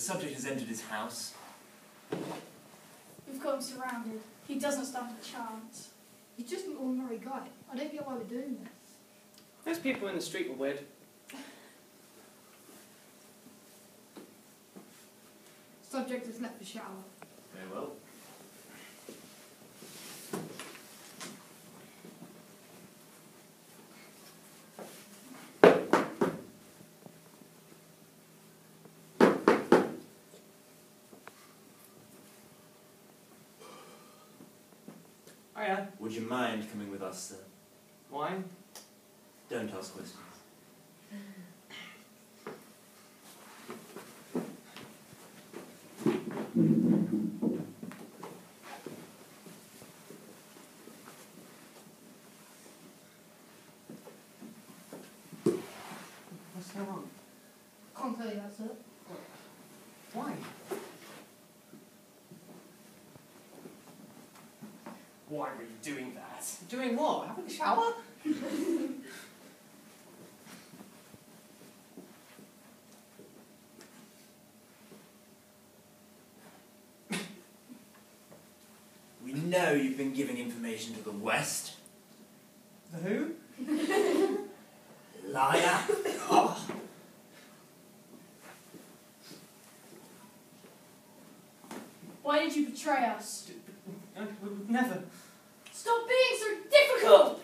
subject has entered his house. We've got him surrounded. He doesn't stand a chance. He's just an ordinary guy. I don't get why we're doing this. Those people in the street were weird. Subject has left the shower. Very well. Yeah. Would you mind coming with us, sir? Why? Don't ask questions. What's going on? Can't tell you that, sir. Why? Why were you doing that? Doing what? Having a shower? We know you've been giving information to the West. The who? Liar. Why did you betray us? Never come.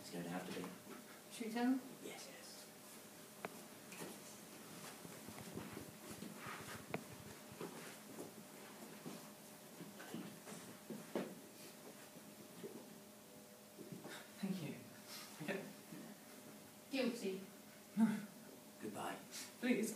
It's going to have to be. Yes, yes. Thank you. Okay. Guilty. No. Goodbye. Please.